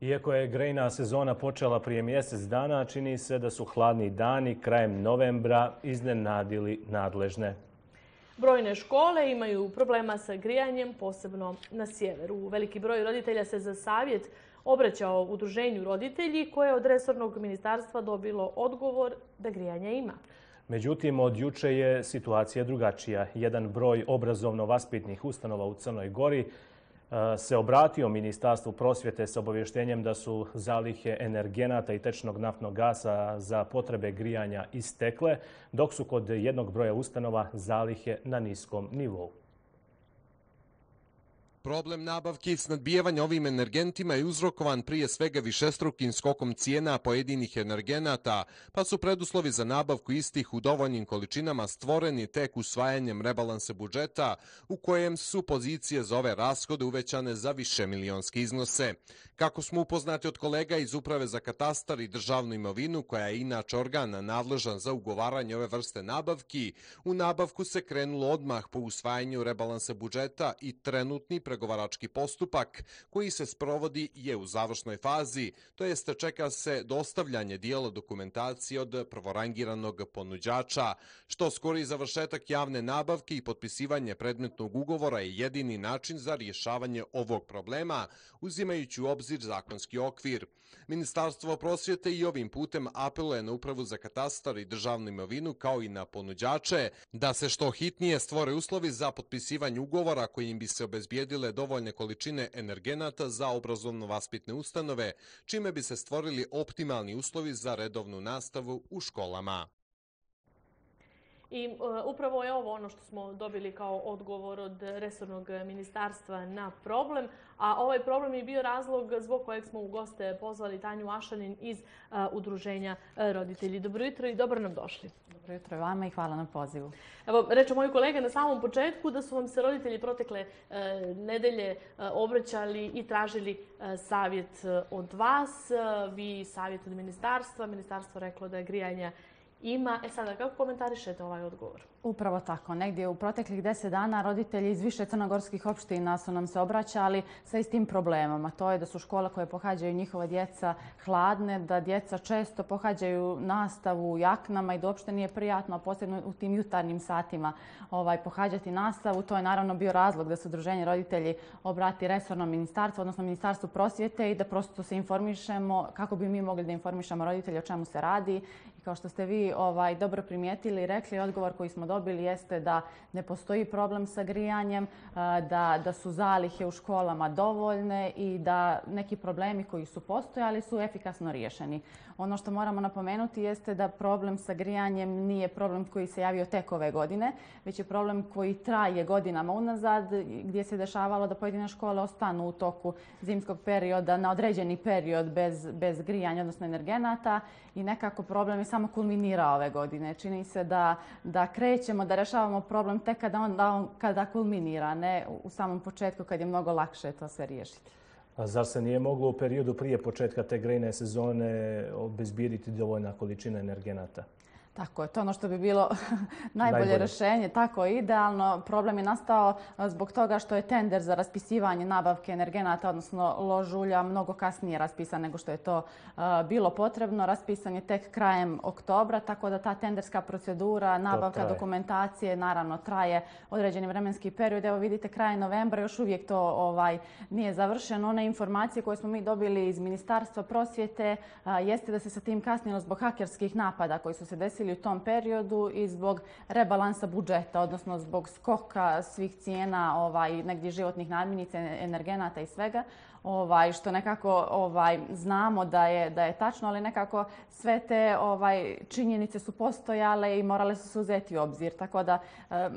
Iako je grejna sezona počela prije mjesec dana, čini se da su hladni dani krajem novembra iznenadili nadležne. Brojne škole imaju problema sa grijanjem, posebno na sjeveru. Veliki broj roditelja se za savjet obraćao udruženju roditelji koje je od resornog ministarstva dobilo odgovor da grijanja ima. Međutim, od juče je situacija drugačija. Jedan broj obrazovno-vaspitnih ustanova u Crnoj Gori se obratio Ministarstvu prosvjete s obavještenjem da su zalihe energenata i tečnog naftnog gasa za potrebe grijanja istekle, dok su kod jednog broja ustanova zalihe na niskom nivou. Problem nabavke i snadbijevanja ovim energentima je uzrokovan prije svega višestrukim skokom cijena pojedinih energenata, pa su preduslovi za nabavku istih u dovoljnim količinama stvoreni tek usvajanjem rebalanse budžeta, u kojem su pozicije za ove rashode uvećane za više milionske iznose. Kako smo upoznati od kolega iz Uprave za katastar i državnu imovinu, koja je inače organ nadležan za ugovaranje ove vrste nabavki, u nabavku se krenulo odmah po usvajanju rebalansa budžeta i trenutni pregovarački postupak koji se sprovodi je u završnoj fazi, to jest čeka se dostavljanje dijela dokumentacije od prvorangiranog ponuđača, što skori završetak javne nabavke i potpisivanje predmetnog ugovora je jedini način za rješavanje ovog problema, uzimajući u obzir zakonski okvir. Ministarstvo prosvjete i ovim putem apeluje na Upravu za katastar i državnu imovinu kao i na ponuđače da se što hitnije stvore uslovi za potpisivanje ugovora kojim bi se obezbijedile dovoljne količine energenata za obrazovno-vaspitne ustanove, čime bi se stvorili optimalni uslovi za redovnu nastavu u školama. I e, upravo je ovo ono što smo dobili kao odgovor od resornog ministarstva na problem, a ovaj problem je bio razlog zbog kojeg smo u goste pozvali Tanju Ašanin iz e, udruženja e, roditelji. Dobro jutro i dobro nam došli. Dobro jutro vama i hvala na pozivu. Evo, reću moji kolege na samom početku da su vam se roditelji protekle nedelje obraćali i tražili savjet od vas. Vi savjet od ministarstva. Ministarstvo reklo da je grijanje ima. E sada, kako komentarišete ovaj odgovor? Upravo tako. Negdje u proteklih deset dana roditelji iz više crnogorskih opština su nam se obraćali sa istim problemom. A to je da su škole koje pohađaju njihova djeca hladne, da djeca često pohađaju nastavu u jaknama i da uopšte nije prijatno, posebno u tim jutarnjim satima ovaj, pohađati nastavu. To je naravno bio razlog da se udruženje roditelji obrati resornom ministarstvu, odnosno ministarstvu prosvjete i da prosto se informišemo kako bi mi mogli da informišemo roditelji o čemu se radi kao što ste vi ovaj, dobro primijetili i rekli, odgovor koji smo dobili jeste da ne postoji problem sa grijanjem, da, da su zalihe u školama dovoljne i da neki problemi koji su postojali su efikasno riješeni. Ono što moramo napomenuti jeste da problem sa grijanjem nije problem koji se javio tek ove godine, već je problem koji traje godinama unazad gdje se dešavalo da pojedine škole ostanu u toku zimskog perioda na određeni period bez, bez grijanja, odnosno energenata i nekako problem je samo kulminirao ove godine. Čini se da, da krećemo, da rešavamo problem tek kada on, da on kada kulminira, ne u samom početku kad je mnogo lakše to sve riješiti. A zar se nije moglo u periodu prije početka te grejne sezone obezbijediti dovoljna količina energenata? Tako je, to ono što bi bilo najbolje, rješenje, tako idealno. Problem je nastao zbog toga što je tender za raspisivanje nabavke energenata, odnosno ložulja, mnogo kasnije raspisan nego što je to bilo potrebno. Raspisan je tek krajem oktobra, tako da ta tenderska procedura, nabavka dokumentacije, naravno traje određeni vremenski period. Evo vidite, kraj novembra još uvijek to ovaj, nije završeno. One informacije koje smo mi dobili iz Ministarstva prosvjete jeste da se sa tim kasnilo zbog hakerskih napada koji su se desili u tom periodu i zbog rebalansa budžeta, odnosno zbog skoka svih cijena ovaj, negdje životnih namirnica, energenata i svega, ovaj, što nekako ovaj, znamo da je, da je tačno, ali nekako sve te ovaj, činjenice su postojale i morale su se uzeti u obzir. Tako da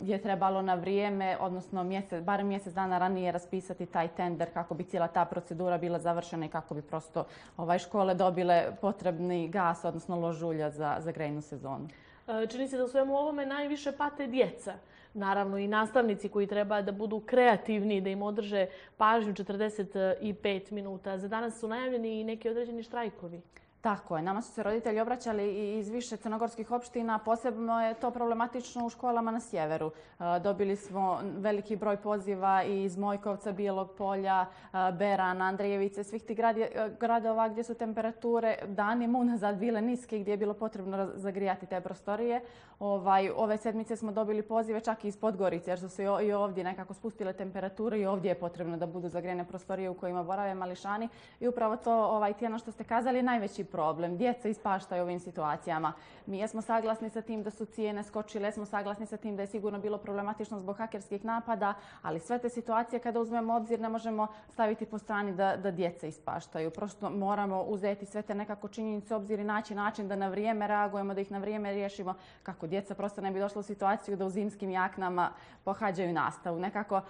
je trebalo na vrijeme, odnosno mjesec, barem mjesec dana ranije raspisati taj tender kako bi cijela ta procedura bila završena i kako bi prosto ovaj, škole dobile potrebni gas, odnosno ložulja za, za grejnu sezonu. E, čini se da u svemu ovome najviše pate djeca naravno i nastavnici koji treba da budu kreativni, da im održe pažnju 45 minuta. Za danas su najavljeni i neki određeni štrajkovi. Tako je. Nama su se roditelji obraćali iz više crnogorskih opština. Posebno je to problematično u školama na sjeveru. E, dobili smo veliki broj poziva iz Mojkovca, Bijelog polja, e, Beran, Andrejevice, svih tih e, gradova gdje su temperature danima unazad bile niske gdje je bilo potrebno zagrijati te prostorije. Ovaj, ove sedmice smo dobili pozive čak i iz Podgorice jer su se i ovdje nekako spustile temperature i ovdje je potrebno da budu zagrijene prostorije u kojima borave mališani. I upravo to ovaj tjedno što ste kazali najveći problem. Djeca ispaštaju ovim situacijama. Mi jesmo saglasni sa tim da su cijene skočile, smo saglasni sa tim da je sigurno bilo problematično zbog hakerskih napada, ali sve te situacije kada uzmemo obzir ne možemo staviti po strani da, da djeca ispaštaju. Prosto moramo uzeti sve te nekako činjenice obzir i naći način da na vrijeme reagujemo, da ih na vrijeme riješimo kako djeca prosto ne bi došla u situaciju da u zimskim jaknama pohađaju nastavu. Nekako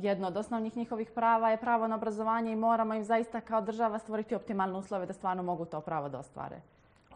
jedno od osnovnih njihovih prava je pravo na obrazovanje i moramo im zaista kao država stvoriti optimalne uslove da stvarno mogu to pravo da ostvare.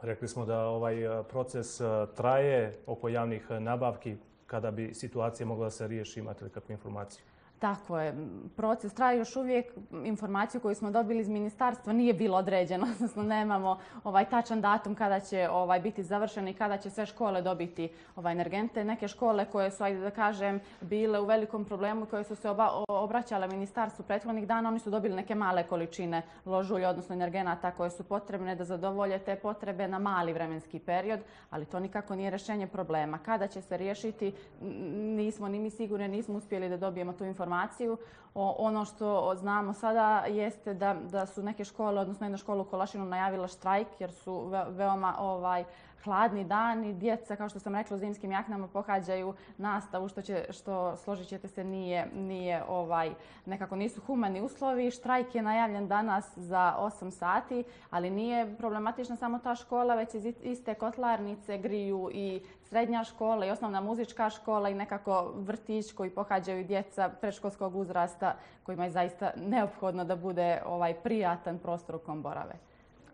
Rekli smo da ovaj e, proces e, traje oko javnih nabavki. Kada bi situacija mogla da se riješi, imate li kakvu informaciju? Tako je. Proces traje još uvijek. Informaciju koju smo dobili iz ministarstva nije bilo određeno, odnosno nemamo ovaj tačan datum kada će ovaj biti završen i kada će sve škole dobiti ovaj energente. Neke škole koje su, ajde da kažem, bile u velikom problemu koje su se obraćale ministarstvu prethodnih dana, oni su dobili neke male količine ložulja, odnosno energenata koje su potrebne da zadovolje te potrebe na mali vremenski period, ali to nikako nije rješenje problema. Kada će se riješiti, nismo ni mi sigurni, nismo uspjeli da dobijemo tu informaciju informaciju. ono što znamo sada jeste da, su neke škole, odnosno jedna škola u Kolašinu najavila štrajk jer su veoma ovaj, hladni dani, djeca, kao što sam rekla, u zimskim jaknama pohađaju nastavu, što, će, što složit ćete se, nije, nije ovaj, nekako nisu humani uslovi. Štrajk je najavljen danas za 8 sati, ali nije problematična samo ta škola, već iz iste kotlarnice griju i srednja škola i osnovna muzička škola i nekako vrtić koji pohađaju djeca predškolskog uzrasta kojima je zaista neophodno da bude ovaj prijatan prostor u kom borave.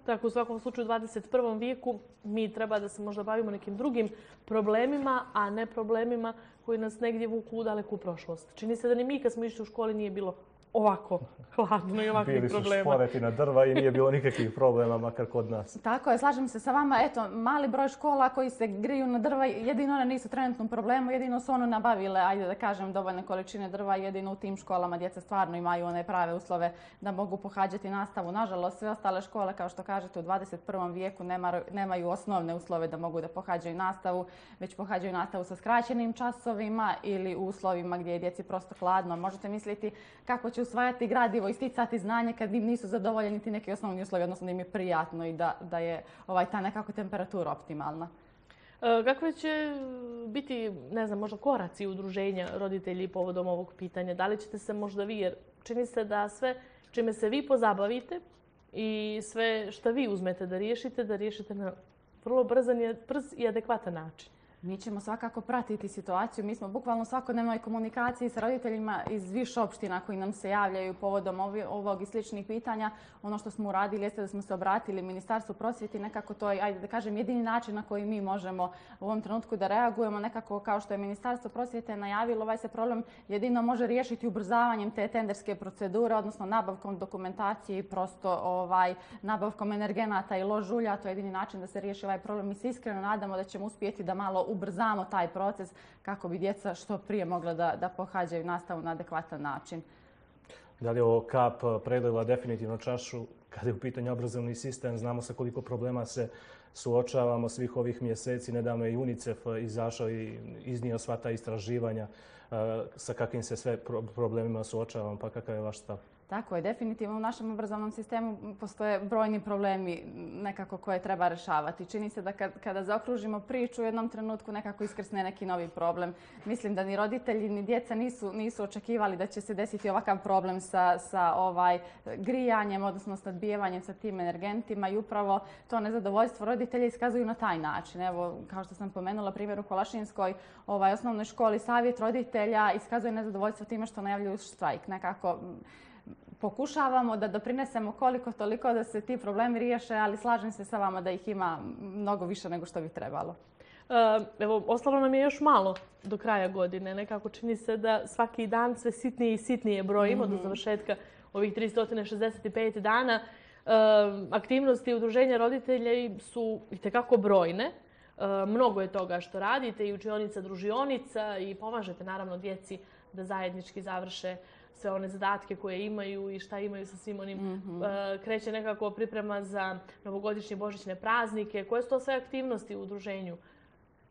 Tako, u svakom slučaju u 21. vijeku mi treba da se možda bavimo nekim drugim problemima, a ne problemima koji nas negdje vuku u daleku prošlost. Čini se da ni mi kad smo išli u školi nije bilo ovako hladno i ovakvih problema. Bili su na drva i nije bilo nikakvih problema, makar kod nas. Tako je, slažem se sa vama. Eto, mali broj škola koji se griju na drva, jedino one nisu trenutnom problemu, jedino su ono nabavile, ajde da kažem, dovoljne količine drva, jedino u tim školama djeca stvarno imaju one prave uslove da mogu pohađati nastavu. Nažalost, sve ostale škole, kao što kažete, u 21. vijeku nemaju osnovne uslove da mogu da pohađaju nastavu, već pohađaju nastavu sa skraćenim časovima ili u uslovima gdje je djeci prosto hladno. Možete misliti kako će usvajati gradivo i sticati znanje kad im nisu zadovoljeni ti neki osnovni uslovi, odnosno da im je prijatno i da, da je ovaj, ta nekako temperatura optimalna. E, kakve će biti, ne znam, možda koraci udruženja roditelji povodom ovog pitanja? Da li ćete se možda vi, jer čini se da sve čime se vi pozabavite i sve što vi uzmete da riješite, da riješite na vrlo brz i adekvatan način. Mi ćemo svakako pratiti situaciju. Mi smo bukvalno u svakodnevnoj komunikaciji sa roditeljima iz više opština koji nam se javljaju povodom ovog i sličnih pitanja. Ono što smo uradili jeste da smo se obratili Ministarstvu prosvjeti nekako to je, da kažem, jedini način na koji mi možemo u ovom trenutku da reagujemo. Nekako kao što je Ministarstvo prosvjete najavilo, ovaj se problem jedino može riješiti ubrzavanjem te tenderske procedure, odnosno nabavkom dokumentacije i prosto ovaj, nabavkom energenata i ložulja. To je jedini način da se riješi ovaj problem. Mi se iskreno nadamo da ćemo uspjeti da malo ubrzamo taj proces kako bi djeca što prije mogla da, da pohađaju nastavu na adekvatan način. Da li je ovo kap predala definitivno čašu kada je u pitanju obrazovni sistem? Znamo sa koliko problema se suočavamo svih ovih mjeseci. Nedavno je UNICEF izašao i iznio sva ta istraživanja sa kakvim se sve problemima suočavamo. Pa kakav je vaš stav? Tako je, definitivno u našem obrazovnom sistemu postoje brojni problemi nekako koje treba rešavati. Čini se da kada zaokružimo priču u jednom trenutku nekako iskrsne neki novi problem. Mislim da ni roditelji ni djeca nisu, nisu očekivali da će se desiti ovakav problem sa, sa ovaj grijanjem, odnosno snadbijevanjem sa tim energentima i upravo to nezadovoljstvo roditelja iskazuju na taj način. Evo, kao što sam pomenula primjer u Kolašinskoj ovaj, osnovnoj školi, savjet roditelja iskazuje nezadovoljstvo time što najavljuju štrajk. Nekako pokušavamo da doprinesemo koliko toliko da se ti problemi riješe, ali slažem se sa vama da ih ima mnogo više nego što bi trebalo. E, evo, ostalo nam je još malo do kraja godine. Nekako čini se da svaki dan sve sitnije i sitnije brojimo do mhm. završetka ovih 365 dana. aktivnosti udruženja roditelja su itekako brojne. Mnogo je toga što radite i učionica, družionica i pomažete naravno djeci da zajednički završe sve one zadatke koje imaju i šta imaju sa svim onim. Mhm. Kreće nekako priprema za novogodišnje božićne praznike. Koje su to sve aktivnosti u udruženju?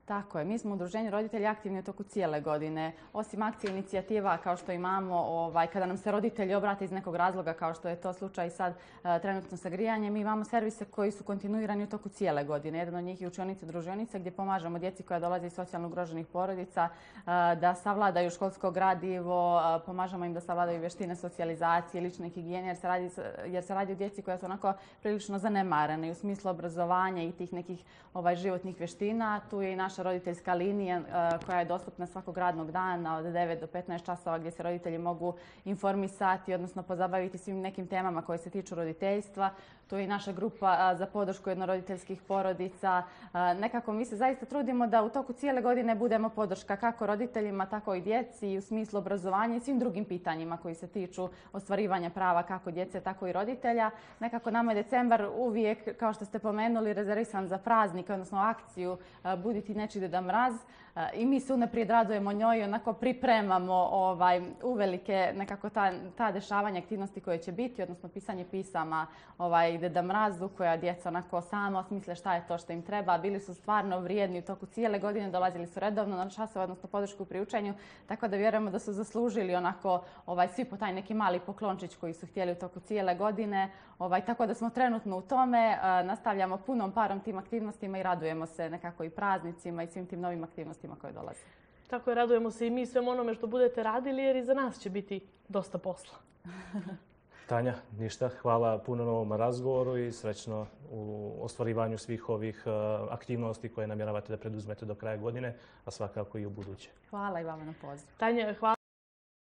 Tako je. Mi smo u Udruženju roditelji aktivni u toku cijele godine. Osim akcije inicijativa kao što imamo ovaj, kada nam se roditelji obrate iz nekog razloga kao što je to slučaj sad e, trenutno sa grijanjem, mi imamo servise koji su kontinuirani u toku cijele godine. Jedan od njih je učionica družionica gdje pomažemo djeci koja dolaze iz socijalno ugroženih porodica e, da savladaju školsko gradivo, e, pomažemo im da savladaju vještine socijalizacije, lične higijene jer se radi, jer se radi o djeci koja su onako prilično zanemarene u smislu obrazovanja i tih nekih ovaj, životnih vještina. Tu je i naš roditeljska linija e, koja je dostupna svakog radnog dana od 9 do 15 časova gdje se roditelji mogu informisati, odnosno pozabaviti svim nekim temama koje se tiču roditeljstva. Tu je i naša grupa za podršku jednoroditeljskih porodica. Nekako mi se zaista trudimo da u toku cijele godine budemo podrška kako roditeljima, tako i djeci u smislu obrazovanja i svim drugim pitanjima koji se tiču ostvarivanja prava kako djece, tako i roditelja. Nekako nama je decembar uvijek, kao što ste pomenuli, rezervisan za praznik, odnosno akciju Buditi neči da mraz i mi se unaprijed radujemo njoj i onako pripremamo ovaj, uvelike nekako ta, ta dešavanja aktivnosti koje će biti, odnosno pisanje pisama ovaj, Deda Mrazu koja djeca onako sama osmisle šta je to što im treba. Bili su stvarno vrijedni u toku cijele godine, dolazili su redovno na časove, odnosno podršku pri učenju, tako da vjerujemo da su zaslužili onako ovaj, svi po taj neki mali poklončić koji su htjeli u toku cijele godine. Ovaj, tako da smo trenutno u tome, nastavljamo punom parom tim aktivnostima i radujemo se nekako i praznicima i svim tim novim aktivnostima koje dolaze. Tako je, radujemo se i mi svem onome što budete radili jer i za nas će biti dosta posla. Tanja, ništa. Hvala puno na ovom razgovoru i srećno u ostvarivanju svih ovih e, aktivnosti koje namjeravate da preduzmete do kraja godine, a svakako i u buduće. Hvala i vama na pozivu. Tanja, hvala.